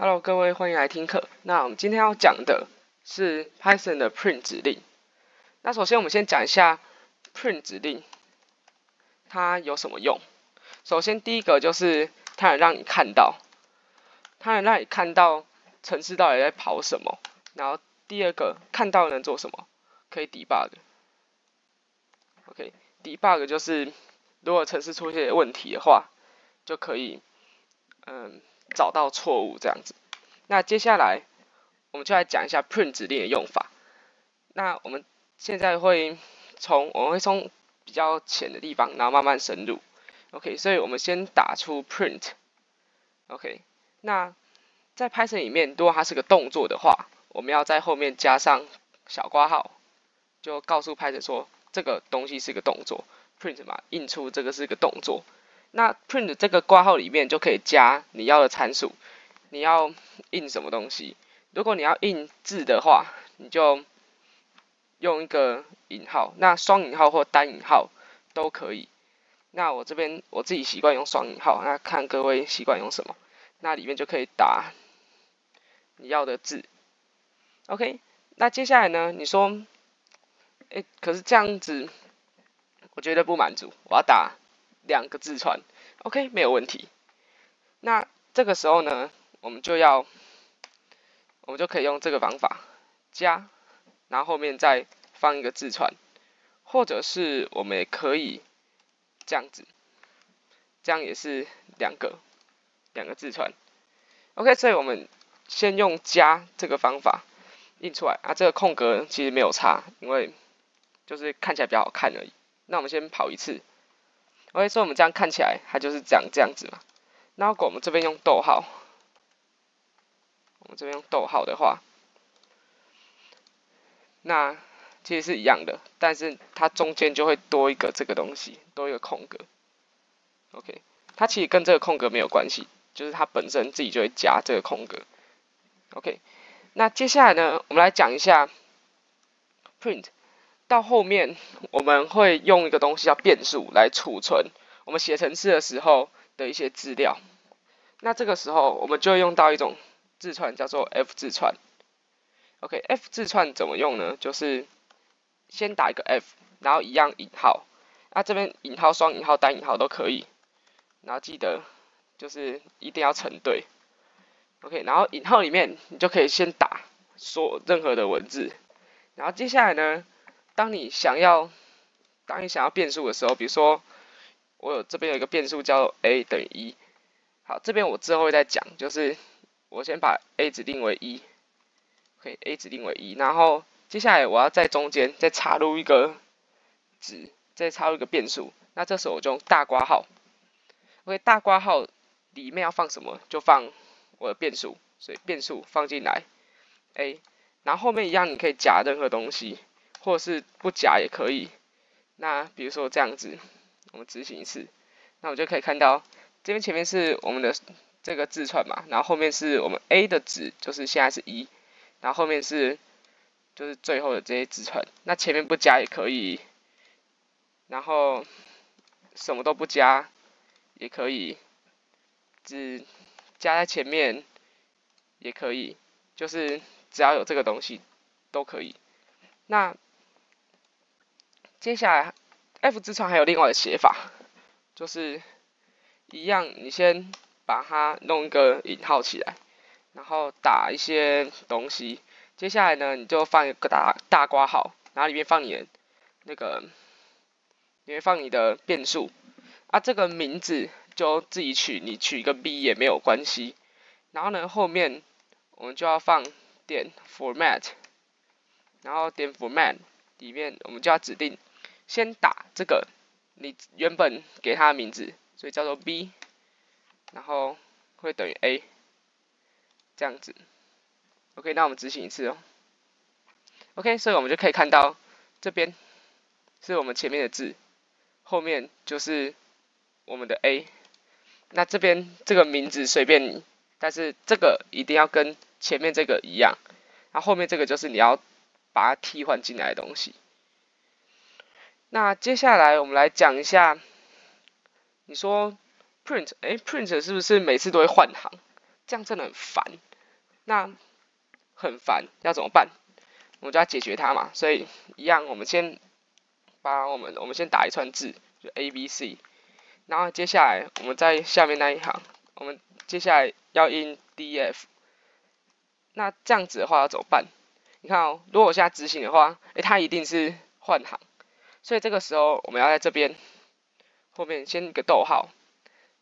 Hello，各位，欢迎来听课。那我们今天要讲的是 Python 的 print 指令。那首先我们先讲一下 print 指令，它有什么用？首先第一个就是它能让你看到，它能让你看到程式到底在跑什么。然后第二个看到能做什么？可以 debug。OK，debug 就是如果程式出现问题的话，就可以嗯。找到错误这样子，那接下来我们就来讲一下 print 指令的用法。那我们现在会从我们会从比较浅的地方，然后慢慢深入。OK，所以我们先打出 print。OK，那在 Python 里面，如果它是个动作的话，我们要在后面加上小括号，就告诉 Python 说这个东西是个动作，print 嘛，印出这个是个动作。那 print 这个挂号里面就可以加你要的参数，你要印什么东西？如果你要印字的话，你就用一个引号，那双引号或单引号都可以。那我这边我自己习惯用双引号，那看各位习惯用什么？那里面就可以打你要的字。OK，那接下来呢？你说，哎，可是这样子，我觉得不满足，我要打。两个字串，OK，没有问题。那这个时候呢，我们就要，我们就可以用这个方法加，然后后面再放一个字串，或者是我们也可以这样子，这样也是两个两个字串，OK。所以我们先用加这个方法印出来啊，这个空格其实没有差，因为就是看起来比较好看而已。那我们先跑一次。OK，所以我们这样看起来，它就是这样这样子嘛。那如果我们这边用逗号，我们这边用逗号的话，那其实是一样的，但是它中间就会多一个这个东西，多一个空格。OK，它其实跟这个空格没有关系，就是它本身自己就会加这个空格。OK，那接下来呢，我们来讲一下 print。到后面我们会用一个东西叫变数来储存我们写程式的时候的一些资料。那这个时候我们就用到一种字串叫做 f 字串。OK，f 字串怎么用呢？就是先打一个 f，然后一样引号。那这边引号、双引号、单引号都可以。然后记得就是一定要成对。OK，然后引号里面你就可以先打说任何的文字。然后接下来呢？当你想要，当你想要变数的时候，比如说，我有这边有一个变数叫 a 等于一，好，这边我之后会再讲，就是我先把 a 指定为一，OK，a 指定为一，然后接下来我要在中间再插入一个值，再插入一个变数，那这时候我就用大括号，OK，大括号里面要放什么就放我的变数，所以变数放进来 a，然后后面一样你可以加任何东西。或是不加也可以。那比如说这样子，我们执行一次，那我就可以看到这边前面是我们的这个字串嘛，然后后面是我们 a 的值，就是现在是一，然后后面是就是最后的这些字串。那前面不加也可以，然后什么都不加也可以，只加在前面也可以，就是只要有这个东西都可以。那接下来，f 字串还有另外的写法，就是一样，你先把它弄一个引号起来，然后打一些东西。接下来呢，你就放一个大大括号，然后里面放你的那个，里面放你的变数。啊，这个名字就自己取，你取一个 b 也没有关系。然后呢，后面我们就要放点 format，然后点 format 里面我们就要指定。先打这个你原本给它的名字，所以叫做 b，然后会等于 a，这样子。OK，那我们执行一次哦。OK，所以我们就可以看到这边是我们前面的字，后面就是我们的 a。那这边这个名字随便你，但是这个一定要跟前面这个一样，然后后面这个就是你要把它替换进来的东西。那接下来我们来讲一下，你说 print，哎，print 是不是每次都会换行？这样真的很烦。那很烦，要怎么办？我们就要解决它嘛。所以一样，我们先把我们我们先打一串字，就 A B C，然后接下来我们在下面那一行，我们接下来要印 D F。那这样子的话要怎么办？你看哦，如果我现在执行的话，诶，它一定是换行，所以这个时候我们要在这边后面先一个逗号，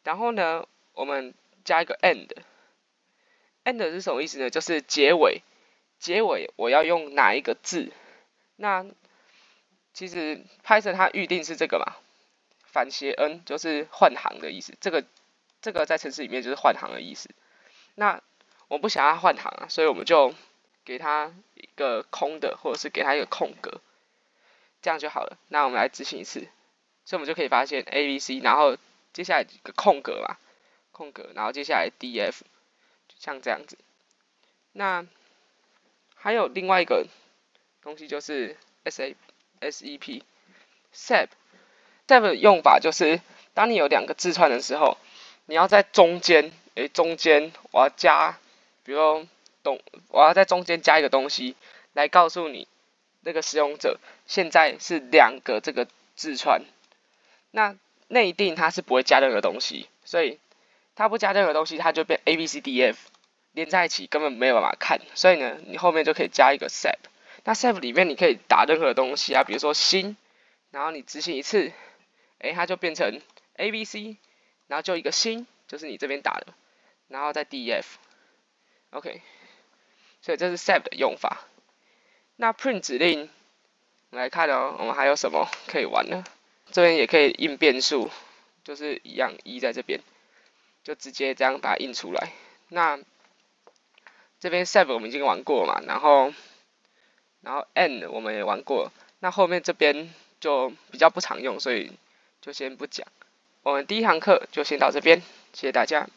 然后呢，我们加一个 end，end 是什么意思呢？就是结尾，结尾我要用哪一个字？那其实 Python 它预定是这个嘛，反斜 n 就是换行的意思，这个这个在程式里面就是换行的意思。那我不想要换行啊，所以我们就给它一个空的，或者是给它一个空格，这样就好了。那我们来执行一次，所以我们就可以发现 A B C，然后接下来一个空格嘛，空格，然后接下来 D F，像这样子。那还有另外一个东西就是 S A S E P SAP SAP 的用法就是，当你有两个字串的时候，你要在中间，诶，中间我要加。比如东，我要在中间加一个东西，来告诉你那个使用者现在是两个这个字串，那内定它是不会加任何东西，所以它不加任何东西，它就变 A B C D F 连在一起，根本没有办法看，所以呢，你后面就可以加一个 SAP，那 SAP 里面你可以打任何东西啊，比如说星，然后你执行一次，哎，它就变成 A B C，然后就一个星，就是你这边打的，然后再 D F。OK，所以这是 SAP 的用法。那 print 指令，我们来看哦，我们还有什么可以玩呢？这边也可以印变数，就是一样一在这边，就直接这样把它印出来。那这边 SAP 我们已经玩过嘛，然后然后 end 我们也玩过，那后面这边就比较不常用，所以就先不讲。我们第一堂课就先到这边，谢谢大家。